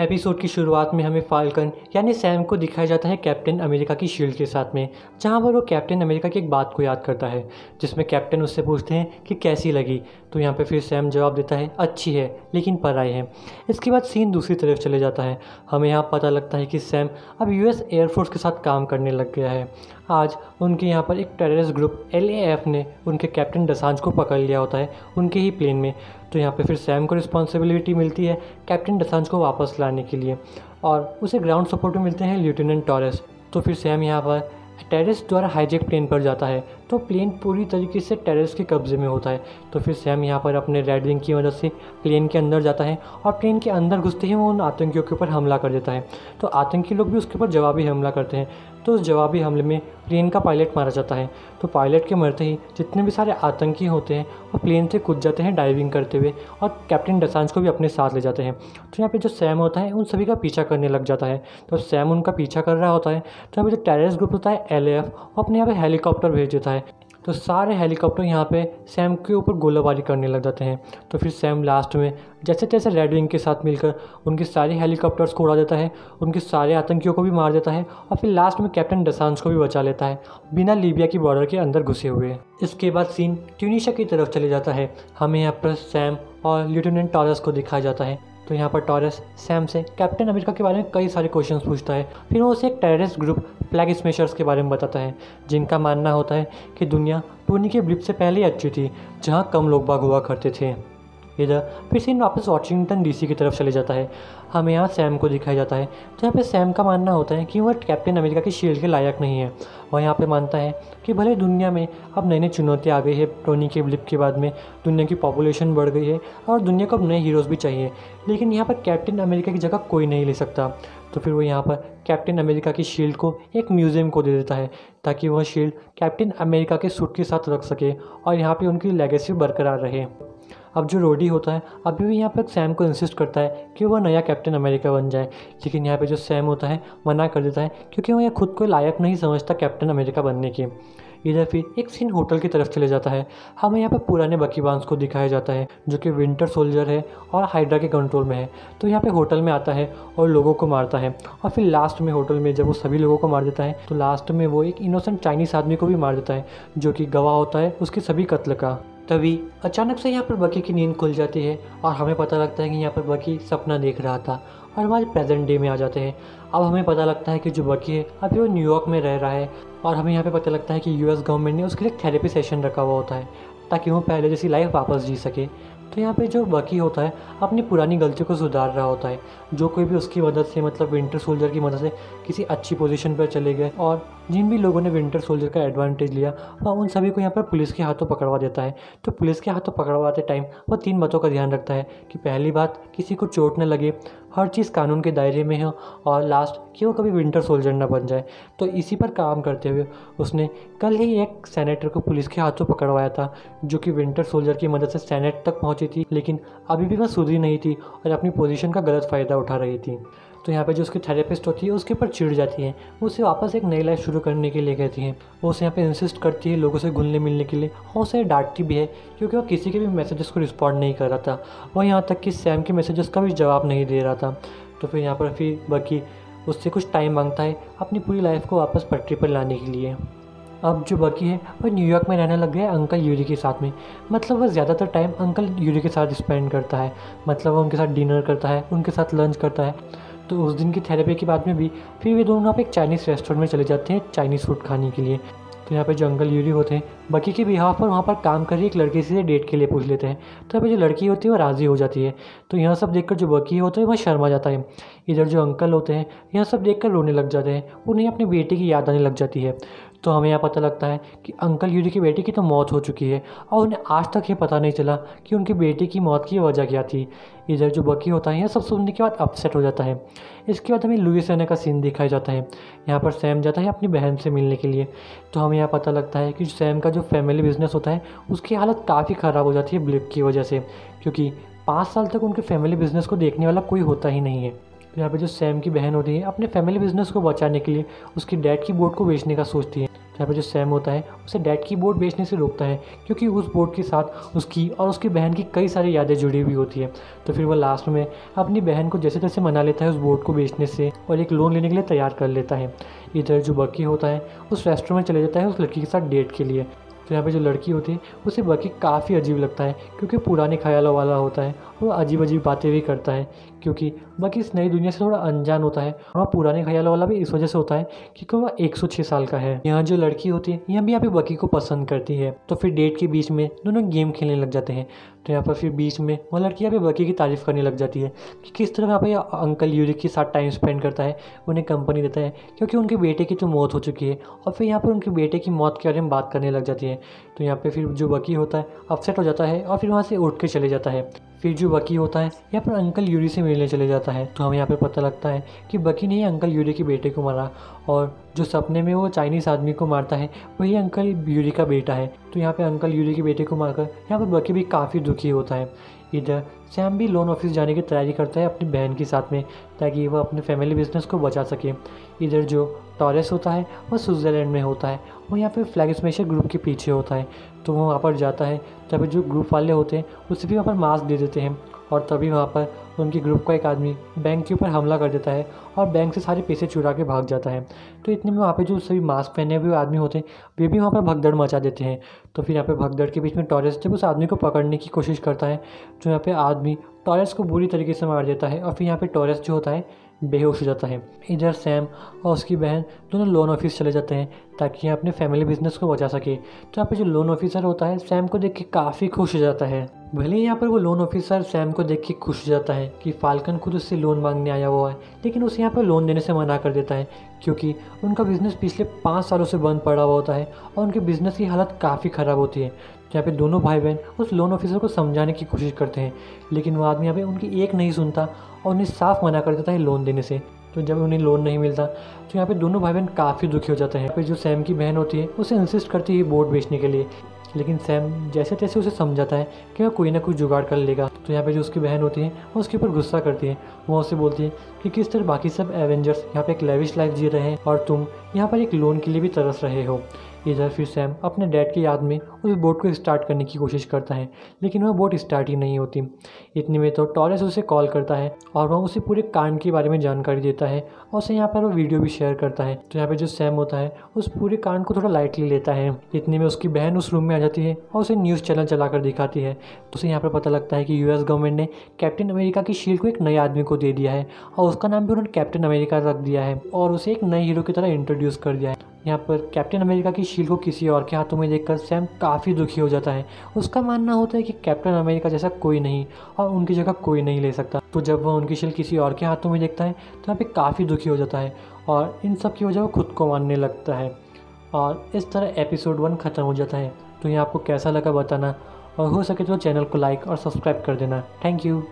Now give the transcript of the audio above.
Episode की शुरुआत में हमें फाल्कन, यानी सैम को दिखाया जाता है कैप्टन अमेरिका की शील्ड के साथ में, जहाँ पर वो कैप्टन अमेरिका की एक बात को याद करता है, जिसमें कैप्टन उससे पूछते हैं कि कैसी लगी। तो यहाँ पे फिर सैम जवाब देता है, अच्छी है, लेकिन पर आई है। इसके बाद सीन दूसरी तरफ़ चले जाता है। हमें यहाँ पता लगता है कि सैम अब यूएस एयरफोर्स के साथ काम करने लग गया है। आज उनके यहाँ पर एक टेररिस्ट ग्रुप एल ने उनके कैप्टन डसांज को पकड़ लिया होता है, उनके ही प्लेन में। तो यहाँ पे फिर सैम को रिस्पॉन्सिबिलिटी मिलती है कैप्टन डसांज को वापस लाने के लिए और उसे ग्राउंड सपोर्ट में मिलते हैं लेफ्टिनेंट टॉरेस तो फिर सैम यहाँ पर टेरिस द्वारा हाईजेक प्लेन पर जाता है। तो प्लेन पूरी तरीके से टेररिस्ट के कब्जे में होता है। तो फिर सैम यहाँ पर अपने रेड विंग की मदद से प्लेन के अंदर जाता है और प्लेन के अंदर घुसते ही वो उन आतंकियों के ऊपर हमला कर देता है। तो आतंकी लोग भी उसके ऊपर जवाबी हमला करते हैं। तो उस जवाबी हमले में प्लेन का पायलट मारा जाता है। तो पायलट के मरते ही जितने भी सारे आतंकी होते हैं, वो प्लेन से कूद जाते हैं डाइविंग करते हुए और कैप्टन डसांज को भी अपने साथ ले जाते हैं। तो यहाँ पे जो सैम होता है, उन सभी का पीछा करने लग जाता है। तो सैम उनका पीछा कर रहा होता है। तो यहाँ पे जो टेररिस्ट ग्रुप होता है एल वो अपने यहाँ पे हेलीकॉप्टर भेज देता है। तो सारे हेलीकॉप्टर यहाँ पे सैम के ऊपर गोलाबारी करने लग जाते हैं। तो फिर सैम लास्ट में जैसे तैसे रेड विंग के साथ मिलकर उनके सारे हेलीकॉप्टर्स को उड़ा देता है, उनके सारे आतंकियों को भी मार देता है और फिर लास्ट में कैप्टन डसांस को भी बचा लेता है, बिना लीबिया की बॉर्डर के अंदर घुसे हुए। इसके बाद सीन ट्यूनिशा की तरफ़ चले जाता है। हमें यहाँ पर सैम और लेफ्टिनेंट टॉरस को दिखाया जाता है। तो यहाँ पर टॉरस सैम से कैप्टन अमेरिका के बारे में कई सारे क्वेश्चन पूछता है। फिर वो उसे एक टेररिस्ट ग्रुप फ्लैग स्मेशर्स के बारे में बताता है, जिनका मानना होता है कि दुनिया टोनी के ब्लिप से पहले ही अच्छी थी, जहाँ कम लोग बाग हुआ करते थे। इधर फिर सीन वापस वाशिंगटन डीसी की तरफ़ चले जाता है। हमें यहाँ सैम को दिखाया जाता है यहाँ पे सैम का मानना होता है कि वह कैप्टन अमेरिका की शील्ड के लायक नहीं है। वह यहाँ पे मानता है कि भले दुनिया में अब नई नई चुनौतियाँ आ गई है, टोनी के ब्लिप के बाद में दुनिया की पॉपुलेशन बढ़ गई है और दुनिया को अब नए हीरोज़ भी चाहिए, लेकिन यहाँ पर कैप्टन अमेरिका की जगह कोई नहीं ले सकता। तो फिर वो यहाँ पर कैप्टन अमेरिका की शील्ड को एक म्यूज़ियम को दे देता है, ताकि वह शील्ड कैप्टन अमेरिका के सूट के साथ रख सके और यहाँ पे उनकी लेगेसी बरकरार रहे। अब जो रोडी होता है, अभी भी यहाँ पर सैम को इंसिस्ट करता है कि वह नया कैप्टन अमेरिका बन जाए। लेकिन यहाँ पर जो सैम होता है, मना कर देता है, क्योंकि वह खुद को लायक नहीं समझता कैप्टन अमेरिका बनने की। इधर फिर एक सीन होटल की तरफ़ चले जाता है। हमें यहाँ पर पुराने बकी बाँस को दिखाया जाता है, जो कि विंटर सोल्जर है और हाइड्रा के कंट्रोल में है। तो यहाँ पे होटल में आता है और लोगों को मारता है। और फिर लास्ट में होटल में जब वो सभी लोगों को मार देता है तो लास्ट में वो एक इनोसेंट चाइनीस आदमी को भी मार देता है, जो कि गवाह होता है उसके सभी कत्ल का। तभी अचानक से यहाँ पर बकी की नींद खुल जाती है और हमें पता लगता है कि यहाँ पर बकी सपना देख रहा था और हमारे प्रेजेंट डे में आ जाते हैं। अब हमें पता लगता है कि जो बकी है, अभी वो न्यूयॉर्क में रह रहा है और हमें यहाँ पे पता लगता है कि यूएस गवर्नमेंट ने उसके लिए थेरेपी सेशन रखा हुआ होता है ताकि वो पहले जैसी लाइफ वापस जी सके। तो यहाँ पे जो बकी होता है, अपनी पुरानी गलतियों को सुधार रहा होता है, जो कोई भी उसकी मदद से मतलब विंटर सोल्जर की मदद से किसी अच्छी पोजीशन पर चले गए और जिन भी लोगों ने विंटर सोल्जर का एडवांटेज लिया, वह उन सभी को यहाँ पर पुलिस के हाथों पकड़वा देता है। तो पुलिस के हाथों पकड़वाते टाइम वह तीन बातों का ध्यान रखता है कि पहली बात, किसी को चोट न लगे, हर चीज़ कानून के दायरे में हो और लास्ट कि वो कभी विंटर सोल्जर ना बन जाए। तो इसी पर काम करते हुए उसने कल ही एक सेनेटर को पुलिस के हाथों पकड़वाया था, जो कि विंटर सोल्जर की मदद से सेनेट तक पहुँची थी, लेकिन अभी भी वह सुधरी नहीं थी और अपनी पोजीशन का गलत फ़ायदा उठा रही थी। तो यहाँ पे जो उसकी थेरेपिस्ट होती है, उसके ऊपर चिड़ जाती है। वो उसे वापस एक नई लाइफ शुरू करने के लिए कहती है। वो उसे यहाँ पे इंसिस्ट करती है लोगों से घुलने मिलने के लिए और उसे डांटती भी है क्योंकि वो किसी के भी मैसेजेस को रिस्पॉन्ड नहीं कर रहा था। और यहाँ तक कि सैम के मैसेजेस का भी जवाब नहीं दे रहा था। तो फिर यहाँ पर फिर बाकी उससे कुछ टाइम माँगता है अपनी पूरी लाइफ को वापस पटरी पर लाने के लिए। अब जो बाकी है वह न्यूयॉर्क में रहने लग गया है अंकल यूरी के साथ में। मतलब वह ज़्यादातर टाइम अंकल यूरी के साथ स्पेंड करता है। मतलब वह उनके साथ डिनर करता है, उनके साथ लंच करता है। तो उस दिन की थेरेपी के बाद में भी, फिर वे दोनों आप एक चाइनीज़ रेस्टोरेंट में चले जाते हैं चाइनीज़ फ़ूड खाने के लिए। तो यहाँ पे जो अंकल यूरी होते हैं, बकी के बिहार पर वहाँ पर काम कर रही एक लड़की से डेट के लिए पूछ लेते हैं। तो यहाँ पे जो लड़की होती है, वो राज़ी हो जाती है। तो यहाँ सब देखकर जो बकी होता है वह शर्मा जाता है। इधर जो अंकल होते हैं, यहाँ सब देखकर रोने लग जाते हैं। उन्हें अपनी बेटी की याद आने लग जाती है। तो हमें यहाँ पता लगता है कि अंकल यूरी की बेटी की तो मौत हो चुकी है और उन्हें आज तक ये पता नहीं चला कि उनकी बेटी की मौत की वजह क्या थी। इधर जो बकी होता है, यह सब सुनने के बाद अपसेट हो जाता है। इसके बाद हमें लुई एना का सीन दिखाया जाता है। यहाँ पर सैम जाता है अपनी बहन से मिलने के लिए। तो हमें यहाँ पता लगता है कि सैम का जो फैमिली बिज़नेस होता है, उसकी हालत काफ़ी ख़राब हो जाती है ब्लिप की वजह से। क्योंकि पाँच साल तक उनके फैमिली बिज़नेस को देखने वाला कोई होता ही नहीं है। तो यहाँ पे जो सैम की बहन होती है, अपने फैमिली बिज़नेस को बचाने के लिए उसकी डैड की बोट को बेचने का सोचती है। यहाँ पर जो सैम होता है, उसे डैड की बोट बेचने से रोकता है, क्योंकि उस बोट के साथ उसकी और उसकी बहन की कई सारी यादें जुड़ी हुई होती है। तो फिर वो लास्ट में अपनी बहन को जैसे तैसे मना लेता है उस बोट को बेचने से और एक लोन लेने के लिए तैयार कर लेता है। इधर जो बकी होता है, उस रेस्टोरेंट में चले जाता है उस लड़की के साथ डेट के लिए। तो यहाँ पे जो लड़की होती है, उसे बकी काफ़ी अजीब लगता है, क्योंकि पुराने ख्यालों वाला होता है वो अजीब अजीब बातें भी करता है, क्योंकि बाकी इस नई दुनिया से थोड़ा अनजान होता है, और पुराने ख्यालों वाला भी इस वजह से होता है क्योंकि वह 106 साल का है। यहाँ जो लड़की होती है, यहाँ भी यहाँ पे बकी को पसंद करती है तो फिर डेट के बीच में दोनों गेम खेलने लग जाते हैं तो यहाँ पर फिर बीच में वह लड़की यहाँ पे बकी की तारीफ़ करने लग जाती है, कि किस तरह यहाँ पे अंकल यूरिक के साथ टाइम स्पेंड करता है, उन्हें कंपनी देता है, क्योंकि उनके बेटे की तो मौत हो चुकी है, और फिर यहाँ पर उनके बेटे की मौत के बारे में बात करने लग जाती है तो यहाँ पे फिर जो बकी होता है अपसेट हो जाता है और फिर वहाँ से उठ के चले जाता है। फिर जो बकी होता है, यहाँ पर अंकल यूरी से मिलने चले जाता है। तो हमें यहाँ पे पता लगता है कि बकी ने ही अंकल यूरी के बेटे को मारा और जो सपने में वो चाइनीज़ आदमी को मारता है, वही अंकल यूरी का बेटा है। तो यहाँ पे अंकल यूरी के बेटे को मारकर यहाँ पर बकी भी काफ़ी दुखी होता है। इधर सैम भी लोन ऑफ़िस जाने की तैयारी करता है अपनी बहन के साथ में, ताकि वह अपने फैमिली बिज़नेस को बचा सके। इधर जो टॉरेस होता है, वह स्विट्ज़रलैंड में होता है। वो यहाँ पे फ्लैग स्मेशर ग्रुप के पीछे होता है। तो वो वहाँ पर जाता है, तभी जो ग्रुप वाले होते हैं, उसे भी वहाँ पर मास्क दे देते हैं। और तभी वहाँ पर उनके ग्रुप का एक आदमी बैंक के ऊपर हमला कर देता है और बैंक से सारे पैसे चुरा के भाग जाता है। तो इतने में वहाँ पे जो सभी मास्क पहने हुए आदमी होते हैं, वे भी वहाँ पर भगदड़ मचा देते हैं। तो फिर यहाँ पे भगदड़ के बीच में टॉरेस जब उस आदमी को पकड़ने की कोशिश करता है तो यहाँ पे आदमी टॉरेस को बुरी तरीके से मार देता है और फिर यहाँ पे टॉरेस जो होता है, बेहोश हो जाता है। इधर सैम और उसकी बहन दोनों लोन ऑफ़िस चले जाते हैं ताकि यह अपने फैमिली बिज़नेस को बचा सके। तो यहाँ पे जो लोन ऑफिसर होता है सैम को देख के काफ़ी खुश हो जाता है। भले ही यहाँ पर वो लोन ऑफिसर सैम को देख के खुश हो जाता है कि फाल्कन खुद उससे लोन मांगने आया हुआ है, लेकिन उसे यहाँ पर लोन देने से मना कर देता है, क्योंकि उनका बिज़नेस पिछले पाँच सालों से बंद पड़ा हुआ होता है और उनके बिज़नेस की हालत काफ़ी ख़राब होती है यहाँ पे दोनों भाई बहन उस लोन ऑफिसर को समझाने की कोशिश करते हैं, लेकिन वो आदमी यहाँ पे उनकी एक नहीं सुनता और उन्हें साफ़ मना कर देता है लोन देने से। तो जब उन्हें लोन नहीं मिलता तो यहाँ पे दोनों भाई बहन काफ़ी दुखी हो जाते हैं। पे जो सैम की बहन होती है, उसे इंसिस्ट करती है बोट बेचने के लिए लेकिन सैम, जैसे तैसे उसे समझाता है कि वह कोई ना कोई जुगाड़ कर लेगा तो यहाँ पे जो उसकी बहन होती है, वो उसके ऊपर गुस्सा करती है। वो उसे बोलती है कि किस तरह बाकी सब एवेंजर्स यहाँ पे एक लेविश लाइफ जी रहे हैं और तुम यहाँ पर एक लोन के लिए भी तरस रहे हो। इधर फिर सैम, अपने डैड की याद में उस बोट को स्टार्ट करने की कोशिश करता है, लेकिन वह बोट स्टार्ट ही नहीं होती। इतने में तो टॉरेस उसे कॉल करता है और वह उसे पूरे कांड के बारे में जानकारी देता है और उसे यहाँ पर वो वीडियो भी शेयर करता है। तो यहाँ पर जो सैम होता है, उस पूरे कांड को थोड़ा लाइटली लेता है। इतने में उसकी बहन उस रूम में आ जाती है और उसे न्यूज़ चैनल चला कर दिखाती है। तो उसे यहाँ पर पता लगता है कि यूएस गवर्नमेंट ने कैप्टन अमेरिका की शील्ड को एक नए आदमी को दे दिया है और उसका नाम भी उन्होंने कैप्टन अमेरिका रख दिया है और उसे एक नए हीरो की तरह इंट्रोड्यूस कर दिया है। यहाँ पर कैप्टन अमेरिका की शील्ड को किसी और के हाथों में देखकर सैम काफ़ी दुखी हो जाता है। उसका मानना होता है कि कैप्टन अमेरिका जैसा कोई नहीं और उनकी जगह कोई नहीं ले सकता। तो जब वह उनकी शील्ड किसी और के हाथों में देखता है तो यहाँ पे काफ़ी दुखी हो जाता है और इन सब की वजह वो खुद को मानने लगता है। और इस तरह एपिसोड वन ख़त्म हो जाता है। तो ये आपको कैसा लगा बताना और हो सके तो चैनल को लाइक और सब्सक्राइब कर देना। Thank you